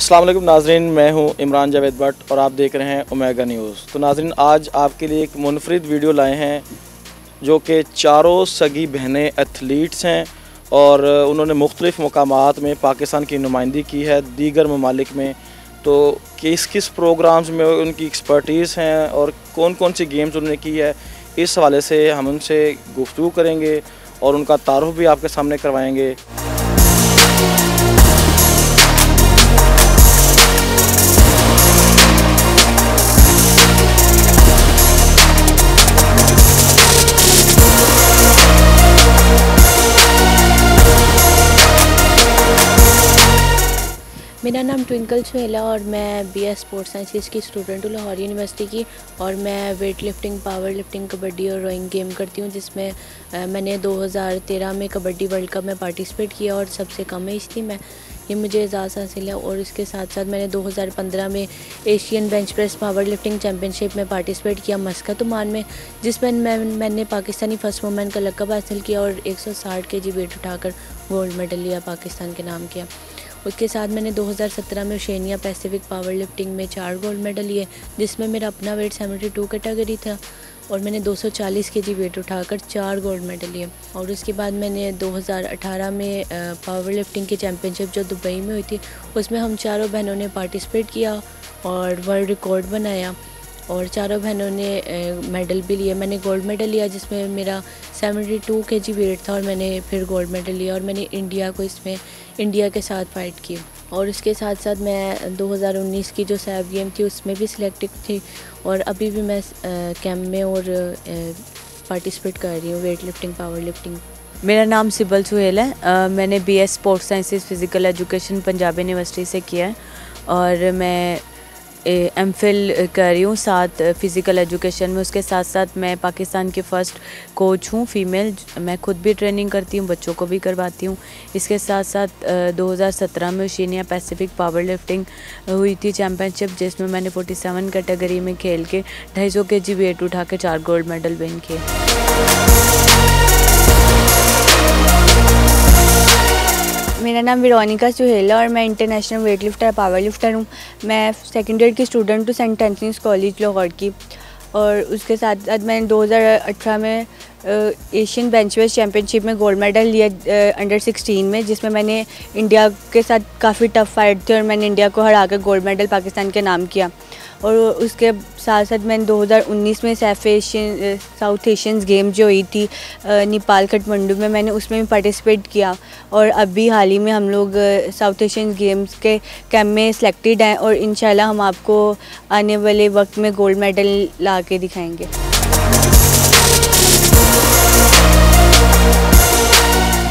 अस्सलाम वालेकुम, नाजरीन, मैं हूँ इमरान जावेद भट्ट और आप देख रहे हैं ओमेगा न्यूज़। तो नाजरीन, आज आपके लिए एक मुनफरद वीडियो लाए हैं जो कि चारों सगी बहनें एथलीट्स हैं और उन्होंने मुख्तलिफ़ मकाम में पाकिस्तान की नुमाइंदी की है दीगर ममालिक में। तो किस किस प्रोग्राम्स में उनकी एक्सपर्टीज़ हैं और कौन कौन सी गेम्स उन्होंने की है, इस हवाले से हम उनसे गुफ्तु करेंगे और उनका तारुफ भी आपके सामने करवाएँगे। मेरा नाम ट्विंकल सुहेला और मैं बी एस स्पोर्ट्स साइंसिस की स्टूडेंट हूँ, लाहौर यूनिवर्सिटी की और मैं weight lifting power lifting kabaddi और रोइंग गेम करती हूँ, जिसमें मैंने 2013 में कबड्डी वर्ल्ड कप में पार्टिसिपेट किया और सबसे कम एज थी मैं। ये मुझे एजाज़ हासिल है और इसके साथ साथ मैंने 2015 में Asian bench press powerlifting championship में पार्टिसिपेट किया मस्कत उमान में, जिसमें मैं, मैंने पाकिस्तानी फ़र्स्ट वुमेन का लकब हासिल किया और 160 केजी वेट उठाकर गोल्ड मेडल लिया पाकिस्तान के नाम किया। उसके साथ मैंने 2017 में ओशनिया पैसिफिक पावर लिफ्टिंग में चार गोल्ड मेडल लिए, जिसमें मेरा अपना वेट 72 कैटेगरी था और मैंने 240 केजी वेट उठाकर चार गोल्ड मेडल लिए। और उसके बाद मैंने 2018 में पावर लिफ्टिंग की चैम्पियनशिप जो दुबई में हुई थी, उसमें हम चारों बहनों ने पार्टिसिपेट किया और वर्ल्ड रिकॉर्ड बनाया। और चारों बहनों ने मेडल भी लिए। मैंने गोल्ड मेडल लिया जिसमें मेरा 72 टू के जी वेट था और मैंने फिर गोल्ड मेडल लिया और मैंने इंडिया को इसमें इंडिया के साथ फाइट की और इसके साथ साथ मैं 2019 की जो सैब गेम थी उसमें भी सिलेक्टेड थी और अभी भी मैं कैम्प में और पार्टिसिपेट कर रही हूँ वेट लिफ्टिंग पावर लिफ्टिंग मेरा नाम सिबल सुहेल है। आ, मैंने BS sports sciences physical education Punjab university से किया है। और मैं एम फिल कर रही हूँ साथ फ़िज़िकल एजुकेशन में। उसके साथ साथ मैं पाकिस्तान की फ़र्स्ट कोच हूँ फ़ीमेल मैं खुद भी ट्रेनिंग करती हूँ, बच्चों को भी करवाती हूँ। इसके साथ साथ 2017 में ओशिनिया पैसिफिक पावर लिफ्टिंग हुई थी चैम्पियनशिप जिसमें मैंने 47 कैटेगरी में खेल के ढाई सौ के जी वेट उठा के चार गोल्ड मेडल विन किए। मेरा नाम विरोनिका है और मैं international weight lifter power lifter हूँ। मैं सेकेंड ईयर की स्टूडेंट हूँ सेंट एंथनीस कॉलेज लाहौर की। और उसके साथ साथ मैंने 2018 में एशियन बेंचवेस चैम्पियनशिप में गोल्ड मेडल लिया अंडर 16 में, जिसमें मैंने इंडिया के साथ काफ़ी टफ फाइट थी और मैंने इंडिया को हरा कर गोल्ड मेडल पाकिस्तान के नाम किया। और उसके साथ साथ मैंने 2019 में SAF Asian South Asians game जो हुई थी नेपाल कठमंडू में मैंने उसमें भी पार्टिसिपेट किया। और अभी हाल ही में हम लोग साउथ एशियन गेम्स के कैम्प में सिलेक्टेड हैं और इन हम आपको आने वाले वक्त में गोल्ड मेडल ला के दिखाएँगे।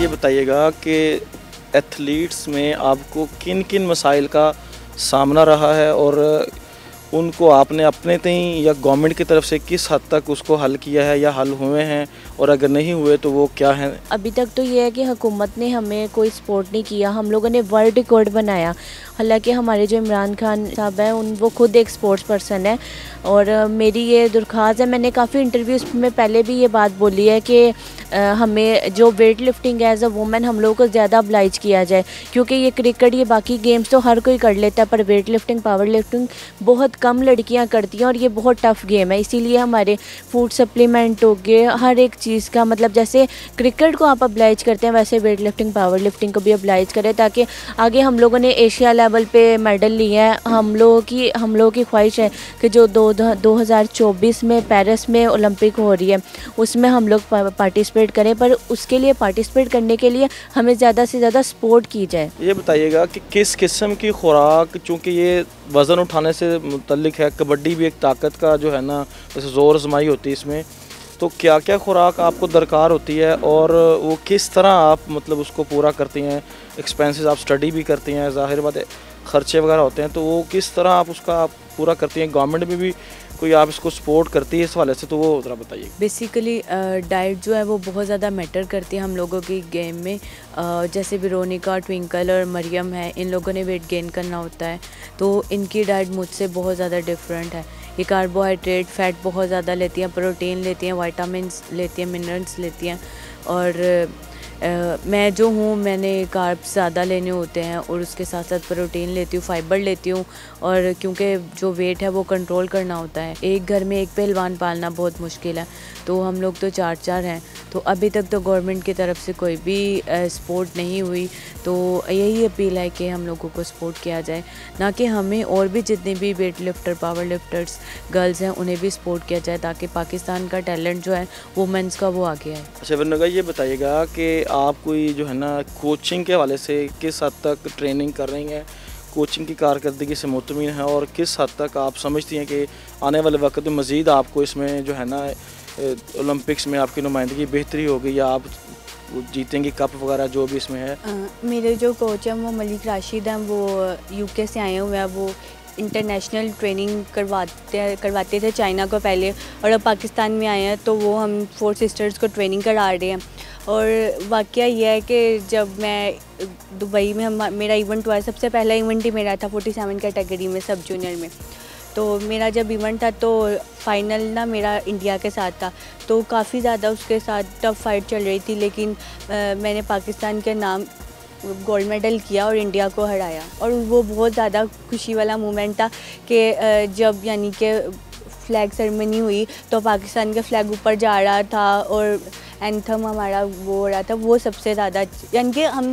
ये बताइएगा कि एथलीट्स में आपको किन किन मसाइल का सामना रहा है और उनको आपने अपने तई या गवर्नमेंट की तरफ़ से किस हद तक उसको हल किया है या हल हुए हैं? और अगर नहीं हुए तो वो क्या हैं? अभी तक तो ये है कि हुकूमत ने हमें कोई सपोर्ट नहीं किया। हम लोगों ने वर्ल्ड रिकॉर्ड बनाया। हालाँकि हमारे जो इमरान खान साहब हैं, उन, वो खुद एक स्पोर्ट्स पर्सन है। और मेरी ये दरख्वास्त है, मैंने काफ़ी इंटरव्यूज़ में पहले भी ये बात बोली है कि हमें जो वेट लिफ्टिंग है एज अ वुमेन हम लोगों को ज़्यादा अप्लाइज किया जाए। क्योंकि ये क्रिकेट ये बाकी गेम्स तो हर कोई कर लेता है, पर वेट लिफ्टिंग पावर लिफ्टिंग बहुत कम लड़कियाँ करती हैं और ये बहुत टफ़ गेम है। इसीलिए हमारे फ़ूड सप्लीमेंट हो गए, हर एक चीज़ का मतलब जैसे क्रिकेट को आप अप्लाइज करते हैं, वैसे वेट लिफ्टिंग पावर लिफ्टिंग को भी अप्लाइज करें, ताकि आगे हम लोगों ने एशिया लेवल पे मेडल लिए हैं। हम लोगों की, हम लोगों की ख्वाहिश है कि जो दो दो हज़ार चौबीस में पेरिस में ओलंपिक हो रही है, उसमें हम लोग पार्टिसिपेट करें। पर उसके लिए पार्टिसिपेट करने के लिए हमें ज़्यादा से ज़्यादा सपोर्ट की जाए। ये बताइएगा कि किस किस्म की खुराक, चूँकि ये वज़न उठाने से मुतलिक है, कबड्डी भी एक ताकत का जो है ना, जैसे ज़ोर आजमाई होती है इसमें तो क्या क्या खुराक आपको दरकार होती है और वो किस तरह आप मतलब उसको पूरा करती हैं एक्सपेंसेस आप स्टडी भी करती हैं ज़ाहिर बात है ख़र्चे वगैरह होते हैं तो वो किस तरह आप उसका आप पूरा करती हैं? गवर्नमेंट में भी कोई आप इसको सपोर्ट करती है इस वाले से तो वो ज़रा बताइए। बेसिकली डाइट जो है वो बहुत ज़्यादा मैटर करती है हम लोगों की गेम में। uh, जैसे विरोनिका ट्विंकल और मरियम है इन लोगों ने वेट गेन करना होता है तो इनकी डाइट मुझसे बहुत ज़्यादा डिफरेंट है। ये कार्बोहाइड्रेट फ़ैट बहुत ज़्यादा लेती हैं प्रोटीन लेती हैं वाइटामस लेती हैं मिनरल्स लेती हैं और मैं जो हूँ, मैंने कार्ब्स ज़्यादा लेने होते हैं और उसके साथ साथ प्रोटीन लेती हूँ फाइबर लेती हूँ और क्योंकि जो वेट है वो कंट्रोल करना होता है। एक घर में एक पहलवान पालना बहुत मुश्किल है तो हम लोग तो चार चार हैं। तो अभी तक तो गवर्नमेंट की तरफ़ से कोई भी सपोर्ट नहीं हुई तो यही अपील है कि हम लोगों को सपोर्ट किया जाए। ना कि हमें और भी जितने भी weight lifter power lifters girls हैं, उन्हें भी सपोर्ट किया जाए, ताकि पाकिस्तान का टैलेंट जो है वुमेंस का वो आगे आए। अच्छा ये बताइएगा कि आप कोई जो है ना कोचिंग के हवाले से किस हद तक ट्रेनिंग कर रही हैं? कोचिंग की कारकर्दगी से मुतमिन है और किस हद तक आप समझती हैं कि आने वाले वक्त में मज़ीद आपको इसमें जो है ना ओलंपिक्स में आपकी नुमाइंदगी बेहतरी होगी या आप जीतेंगे कप वगैरह जो भी इसमें है? आ, मेरे जो कोच हैं वो मलिक राशिद हैं वो यूके से आए हुए हैं वो इंटरनेशनल ट्रेनिंग करवाते करवाते थे चाइना को पहले और अब पाकिस्तान में आए हैं तो वो हम फोर सिस्टर्स को ट्रेनिंग करा रहे हैं। और वाक़ यह है कि जब मैं दुबई में हम मेरा इवेंट हुआ सबसे पहला इवेंट ही मेरा था फोर्टी सेवन कैटेगरी में सब जूनियर में। तो मेरा जब इवेंट था तो फाइनल ना मेरा इंडिया के साथ था। तो काफ़ी ज़्यादा उसके साथ टफ फाइट चल रही थी लेकिन आ, मैंने पाकिस्तान के नाम गोल्ड मेडल किया और इंडिया को हराया। और वो बहुत ज़्यादा खुशी वाला मोमेंट था कि जब यानी कि फ्लैग सेरेमनी हुई तो पाकिस्तान का फ्लैग ऊपर जा रहा था और एंथम हमारा वो हो रहा था, वो सबसे ज़्यादा यानी कि हम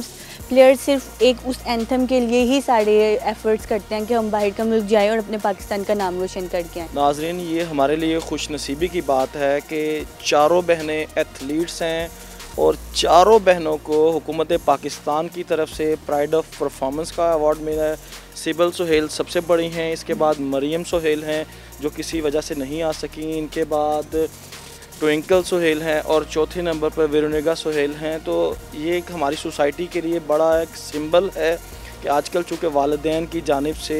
प्लेयर्स सिर्फ़ एक उस एंथम के लिए ही सारे एफर्ट्स करते हैं कि हम बाहर का मुल्क जाएँ और अपने पाकिस्तान का नाम रोशन करके आएँ। नाजरीन, ये हमारे लिए खुश नसीबी की बात है कि चारों बहनें एथलीट्स हैं और चारों बहनों को हुकूमत पाकिस्तान की तरफ़ से प्राइड ऑफ़ परफॉर्मेंस का अवार्ड मिला है। सिबल सुहेल सबसे बड़ी हैं, इसके बाद मरियम सुहेल हैं, जो किसी वजह से नहीं आ सकी। इनके बाद ट्विंकल सोहेल हैं और चौथे नंबर पर वेरोनिगा सोहेल हैं। तो ये एक हमारी सोसाइटी के लिए बड़ा एक सिंबल है कि आजकल चूँकि वालदेन की जानब से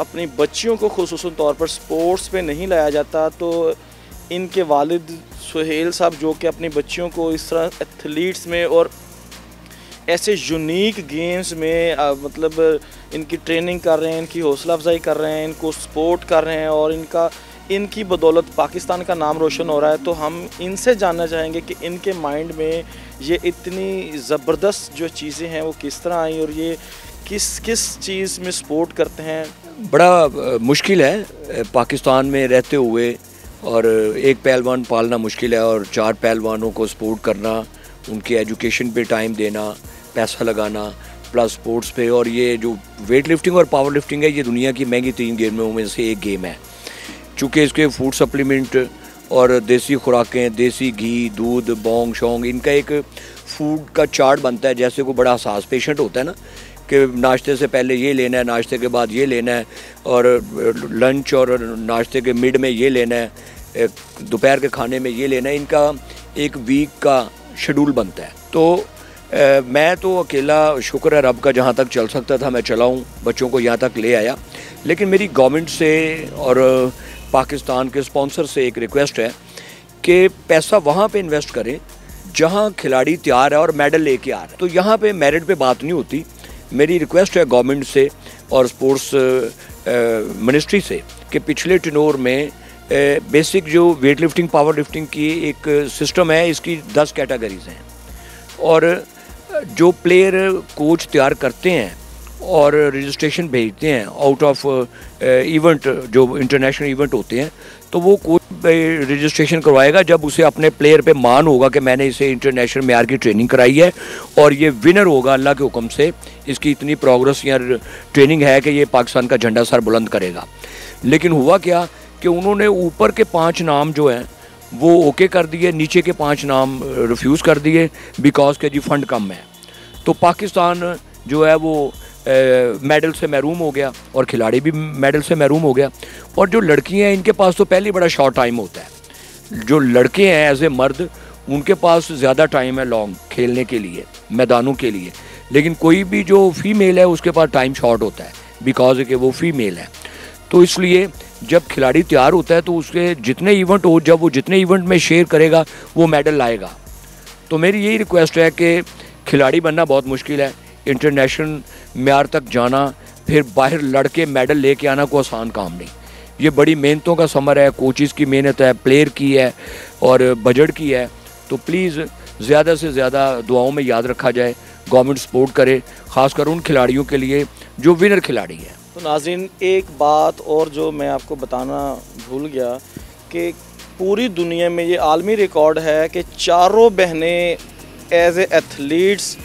अपनी बच्चियों को खसूस तौर पर स्पोर्ट्स पे नहीं लाया जाता तो इनके वालिद सुहेल साहब जो कि अपनी बच्चियों को इस तरह एथलीट्स में और ऐसे यूनिक गेम्स में आ, मतलब इनकी ट्रेनिंग कर रहे हैं इनकी हौसला अफजाई कर रहे हैं इनको सपोर्ट कर रहे हैं और इनका इनकी बदौलत पाकिस्तान का नाम रोशन हो रहा है। तो हम इनसे जानना चाहेंगे कि इनके माइंड में ये इतनी ज़बरदस्त जो चीज़ें हैं वो किस तरह आई और ये किस किस चीज़ में सपोर्ट करते हैं? बड़ा मुश्किल है पाकिस्तान में रहते हुए और एक पहलवान पालना मुश्किल है और चार पहलवानों को सपोर्ट करना, उनके एजुकेशन पे टाइम देना, पैसा लगाना, प्लस स्पोर्ट्स पे और ये जो वेट लिफ्टिंग और पावर लिफ्टिंग है, ये दुनिया की महँगी तीन गेमों में से एक गेम है। चूँकि इसके फ़ूड सप्लीमेंट और देसी खुराकें, देसी घी, दूध, बोंग, शोंग, इनका एक फ़ूड का चार्ट बनता है, जैसे कोई बड़ा हसास पेशेंट होता है ना, कि नाश्ते से पहले ये लेना है, नाश्ते के बाद ये लेना है और लंच और नाश्ते के मिड में ये लेना है दोपहर के खाने में ये लेना इनका एक वीक का शेड्यूल बनता है। तो आ, मैं तो अकेला शुक्र है रब का जहाँ तक चल सकता था मैं चलाऊँ बच्चों को यहाँ तक ले आया। लेकिन मेरी गवर्नमेंट से और पाकिस्तान के स्पॉन्सर से एक रिक्वेस्ट है कि पैसा वहाँ पे इन्वेस्ट करें जहाँ खिलाड़ी तैयार है और मेडल लेके आ रहे हैं। तो यहाँ पे मेरिट पे बात नहीं होती। मेरी रिक्वेस्ट है गवर्नमेंट से और स्पोर्ट्स मिनिस्ट्री से कि पिछले टिनोर में बेसिक जो वेट लिफ्टिंग पावर लिफ्टिंग की एक सिस्टम है, इसकी दस कैटेगरीज हैं। और जो प्लेयर कोच तैयार करते हैं और रजिस्ट्रेशन भेजते हैं आउट ऑफ़ इवेंट जो इंटरनेशनल इवेंट होते हैं तो वो कोच रजिस्ट्रेशन करवाएगा, जब उसे अपने प्लेयर पे मान होगा कि मैंने इसे इंटरनेशनल मैार की ट्रेनिंग कराई है, और ये विनर होगा अल्लाह के हुक्म से, इसकी इतनी प्रोग्रेस या ट्रेनिंग है कि ये पाकिस्तान का झंडा सर बुलंद करेगा। लेकिन हुआ क्या कि उन्होंने ऊपर के पाँच नाम जो हैं, वो ओके कर दिए, नीचे के पाँच नाम रिफ्यूज़ कर दिए बिकॉज़ के जी फंड कम है। तो पाकिस्तान जो है वो मेडल से महरूम हो गया और खिलाड़ी भी मेडल से महरूम हो गया। और जो लड़कियाँ हैं, इनके पास तो पहले बड़ा शॉर्ट टाइम होता है। जो लड़के हैं एज ए मर्द, उनके पास ज़्यादा टाइम है लॉन्ग खेलने के लिए, मैदानों के लिए। लेकिन कोई भी जो फीमेल है, उसके पास टाइम शॉर्ट होता है बिकॉज़ कि वो फीमेल है। तो इसलिए जब खिलाड़ी तैयार होता है तो उसके जितने इवेंट हो, जब वो जितने इवेंट में शेयर करेगा, वो मेडल लाएगा। तो मेरी यही रिक्वेस्ट है कि खिलाड़ी बनना बहुत मुश्किल है। इंटरनेशनल मैार तक जाना, फिर बाहर लड़के मेडल लेके आना कोई आसान काम नहीं। ये बड़ी मेहनतों का समर है कोचिज़ की मेहनत है प्लेयर की है, और बजट की है। तो प्लीज़ ज़्यादा से ज़्यादा दुआओं में याद रखा जाए। गवर्नमेंट सपोर्ट करे, ख़ासकर उन खिलाड़ियों के लिए जो विनर खिलाड़ी हैं। तो नाजरीन, एक बात और जो मैं आपको बताना भूल गया कि पूरी दुनिया में ये आलमी रिकॉर्ड है कि चारों बहनें एज एथलीट्स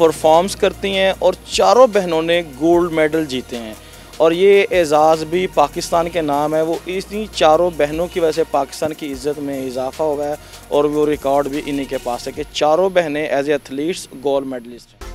परफॉर्म्स करती हैं और चारों बहनों ने गोल्ड मेडल जीते हैं। और ये एज़ाज़ भी पाकिस्तान के नाम है, वो इन्हीं चारों बहनों की वजह से पाकिस्तान की इज़्ज़त में इजाफा हुआ है और वो रिकॉर्ड भी इन्हीं के पास है कि चारों बहनें एज एथलीट्स गोल्ड मेडलिस्ट हैं।